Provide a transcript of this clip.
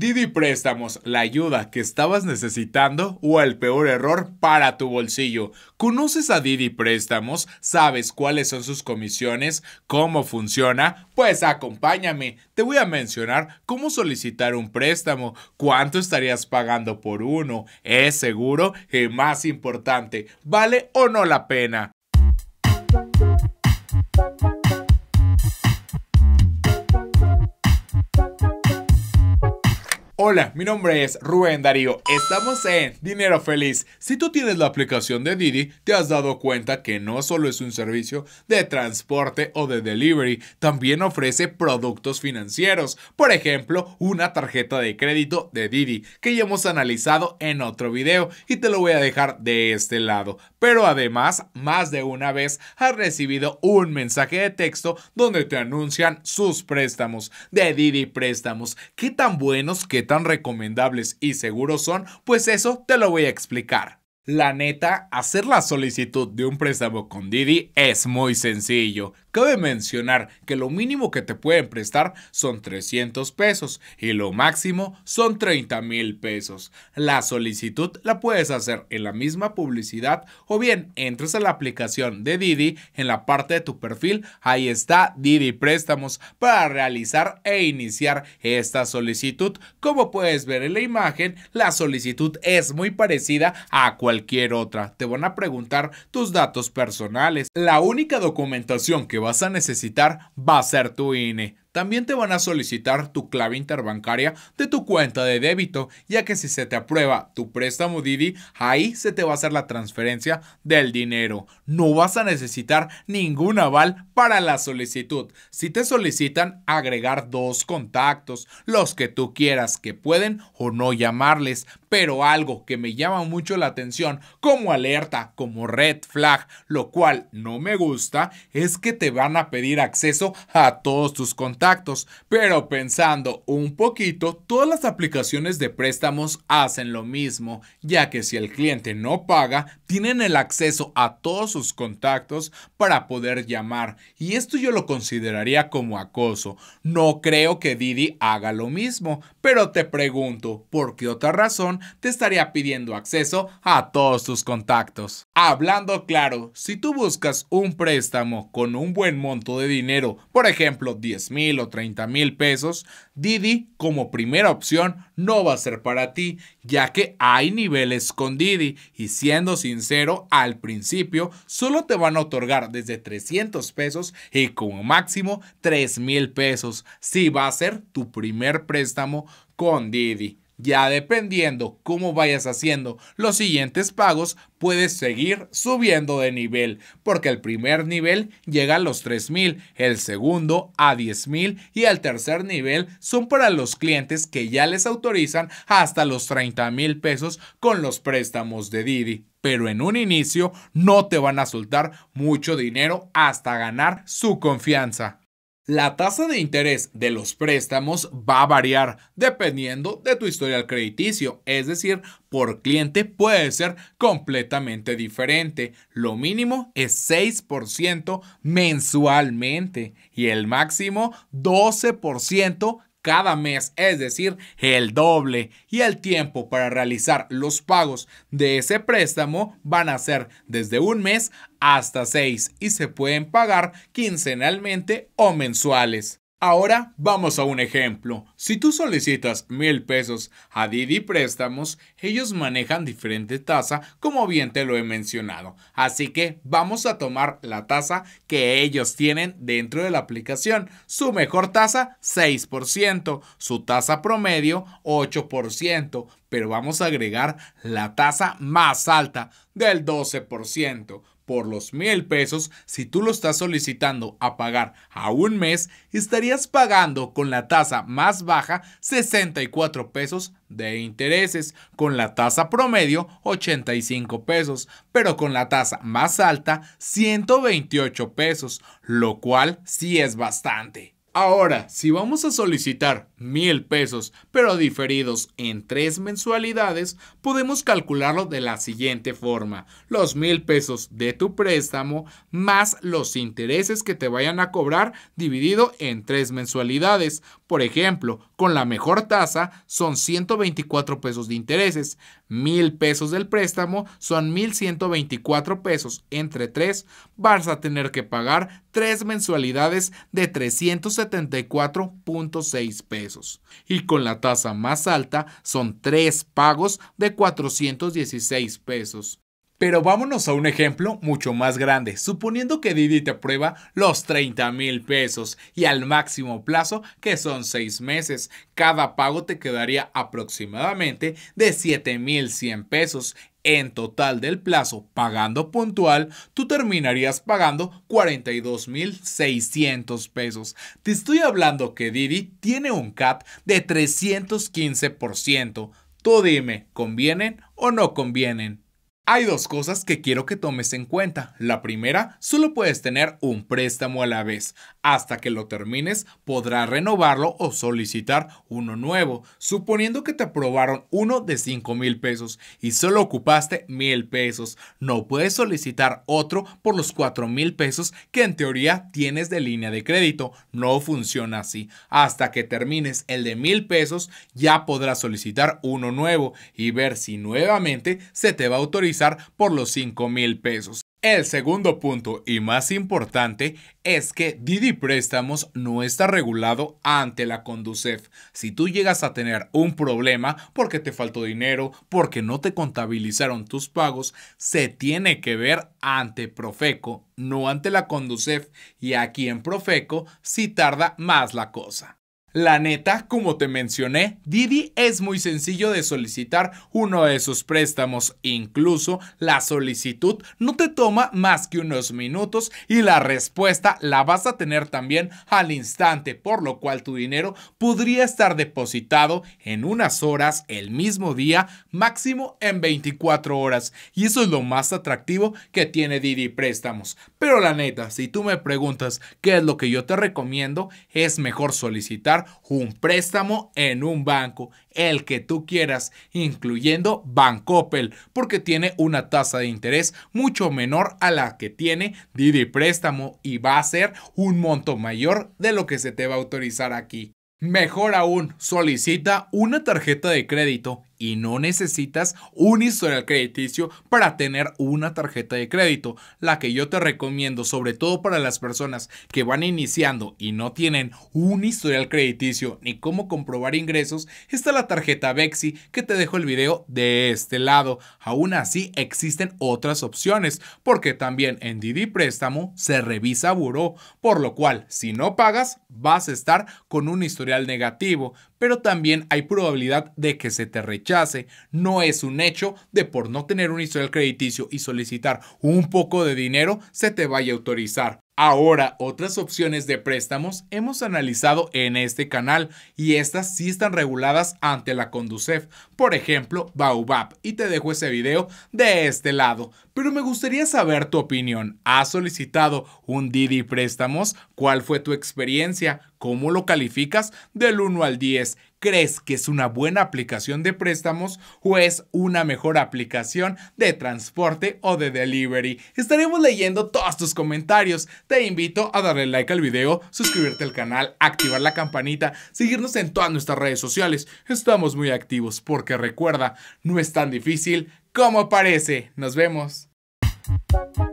Didi Préstamos, la ayuda que estabas necesitando o el peor error para tu bolsillo. ¿Conoces a Didi Préstamos? ¿Sabes cuáles son sus comisiones? ¿Cómo funciona? Pues acompáñame. Te voy a mencionar cómo solicitar un préstamo, cuánto estarías pagando por uno, es seguro y más importante, ¿vale o no la pena? Hola, mi nombre es Rubén Darío. Estamos en Dinero Feliz. Si tú tienes la aplicación de Didi, te has dado cuenta que no solo es un servicio de transporte o de delivery, también ofrece productos financieros. Por ejemplo, una tarjeta de crédito de Didi, que ya hemos analizado en otro video y te lo voy a dejar de este lado. Pero además, más de una vez has recibido un mensaje de texto donde te anuncian sus préstamos de Didi Préstamos. ¿Qué tan buenos, qué tan recomendables y seguros son? Pues eso te lo voy a explicar. La neta, hacer la solicitud de un préstamo con Didi es muy sencillo. Cabe mencionar que lo mínimo que te pueden prestar son 300 pesos y lo máximo son 30 mil pesos. La solicitud la puedes hacer en la misma publicidad o bien entres a la aplicación de Didi en la parte de tu perfil, ahí está Didi Préstamos para realizar e iniciar esta solicitud. Como puedes ver en la imagen, la solicitud es muy parecida a cualquier otra. Te van a preguntar tus datos personales. La única documentación que vas a necesitar va a ser tu INE. También te van a solicitar tu clave interbancaria de tu cuenta de débito, ya que si se te aprueba tu préstamo Didi, ahí se te va a hacer la transferencia del dinero. No vas a necesitar ningún aval para la solicitud. Si te solicitan agregar dos contactos, los que tú quieras, que pueden o no llamarles, pero algo que me llama mucho la atención como alerta, como red flag, lo cual no me gusta, es que te van a pedir acceso a todos tus contactos pero pensando un poquito, todas las aplicaciones de préstamos hacen lo mismo, ya que si el cliente no paga, tienen el acceso a todos sus contactos para poder llamar, y esto yo lo consideraría como acoso. No creo que Didi haga lo mismo, pero te pregunto, ¿por qué otra razón te estaría pidiendo acceso a todos tus contactos? Hablando claro, si tú buscas un préstamo con un buen monto de dinero, por ejemplo 10 mil o 30 mil pesos, Didi como primera opción no va a ser para ti, ya que hay niveles con Didi y siendo sincero, al principio solo te van a otorgar desde 300 pesos y como máximo 3 mil pesos si va a ser tu primer préstamo con Didi. Ya dependiendo cómo vayas haciendo los siguientes pagos, puedes seguir subiendo de nivel, porque el primer nivel llega a los 3000, el segundo a 10000 y el tercer nivel son para los clientes que ya les autorizan hasta los 30 mil pesos con los préstamos de Didi. Pero en un inicio no te van a soltar mucho dinero hasta ganar su confianza. La tasa de interés de los préstamos va a variar dependiendo de tu historial crediticio, es decir, por cliente puede ser completamente diferente. Lo mínimo es 6% mensualmente y el máximo 12% cada mes, es decir, el doble. Y el tiempo para realizar los pagos de ese préstamo van a ser desde un mes hasta seis y se pueden pagar quincenalmente o mensuales. Ahora vamos a un ejemplo. Si tú solicitas mil pesos a Didi Préstamos, ellos manejan diferente tasa, como bien te lo he mencionado. Así que vamos a tomar la tasa que ellos tienen dentro de la aplicación. Su mejor tasa, 6%. Su tasa promedio, 8%. Pero vamos a agregar la tasa más alta del 12% por los mil pesos, si tú lo estás solicitando a pagar a un mes, estarías pagando con la tasa más baja 64 pesos de intereses, con la tasa promedio 85 pesos, pero con la tasa más alta 128 pesos, lo cual sí es bastante. Ahora, si vamos a solicitar mil pesos, pero diferidos en tres mensualidades, podemos calcularlo de la siguiente forma. Los mil pesos de tu préstamo más los intereses que te vayan a cobrar dividido en tres mensualidades. Por ejemplo, con la mejor tasa son 124 pesos de intereses, mil pesos del préstamo son 1124 pesos. Entre tres vas a tener que pagar tres mensualidades de 374.6 pesos. Y con la tasa más alta son tres pagos de 416 pesos. Pero vámonos a un ejemplo mucho más grande, suponiendo que Didi te prueba los 30 mil pesos y al máximo plazo que son 6 meses. Cada pago te quedaría aproximadamente de 7 mil 100 pesos. En total del plazo, pagando puntual, tú terminarías pagando 42 mil 600 pesos. Te estoy hablando que Didi tiene un CAT de 315%. Tú dime, ¿convienen o no convienen? Hay dos cosas que quiero que tomes en cuenta. La primera, solo puedes tener un préstamo a la vez. Hasta que lo termines, podrás renovarlo o solicitar uno nuevo. Suponiendo que te aprobaron uno de 5 mil pesos y solo ocupaste mil pesos, no puedes solicitar otro por los 4 mil pesos que en teoría tienes de línea de crédito. No funciona así. Hasta que termines el de mil pesos, ya podrás solicitar uno nuevo y ver si nuevamente se te va a autorizar por los 5 mil pesos. El segundo punto y más importante es que Didi Préstamos no está regulado ante la Conducef. Si tú llegas a tener un problema porque te faltó dinero, porque no te contabilizaron tus pagos, se tiene que ver ante Profeco, no ante la Conducef. Y aquí en Profeco sí tarda más la cosa. La neta, como te mencioné, Didi es muy sencillo de solicitar uno de sus préstamos. Incluso la solicitud no te toma más que unos minutos y la respuesta la vas a tener también al instante, por lo cual tu dinero podría estar depositado en unas horas el mismo día, máximo en 24 horas. Y eso es lo más atractivo que tiene Didi Préstamos. Pero la neta, si tú me preguntas qué es lo que yo te recomiendo, es mejor solicitar un préstamo en un banco, el que tú quieras, incluyendo Bancoppel, porque tiene una tasa de interés mucho menor a la que tiene Didi Préstamo y va a ser un monto mayor de lo que se te va a autorizar aquí. Mejor aún, solicita una tarjeta de crédito y no necesitas un historial crediticio para tener una tarjeta de crédito. La que yo te recomiendo, sobre todo para las personas que van iniciando y no tienen un historial crediticio ni cómo comprobar ingresos, está la tarjeta Bexi que te dejo el video de este lado. Aún así existen otras opciones porque también en Didi Préstamo se revisa buró, por lo cual si no pagas vas a estar con un historial negativo, pero también hay probabilidad de que se te rechace. No es un hecho de por no tener un historial crediticio y solicitar un poco de dinero se te vaya a autorizar. Ahora, otras opciones de préstamos hemos analizado en este canal y estas sí están reguladas ante la Conducef, por ejemplo, Baobab, y te dejo ese video de este lado. Pero me gustaría saber tu opinión. ¿Has solicitado un Didi Préstamos? ¿Cuál fue tu experiencia? ¿Cómo lo calificas del 1 al 10? ¿Crees que es una buena aplicación de préstamos o es una mejor aplicación de transporte o de delivery? Estaremos leyendo todos tus comentarios. Te invito a darle like al video, suscribirte al canal, activar la campanita, seguirnos en todas nuestras redes sociales. Estamos muy activos porque recuerda, no es tan difícil como parece. Nos vemos. Bye.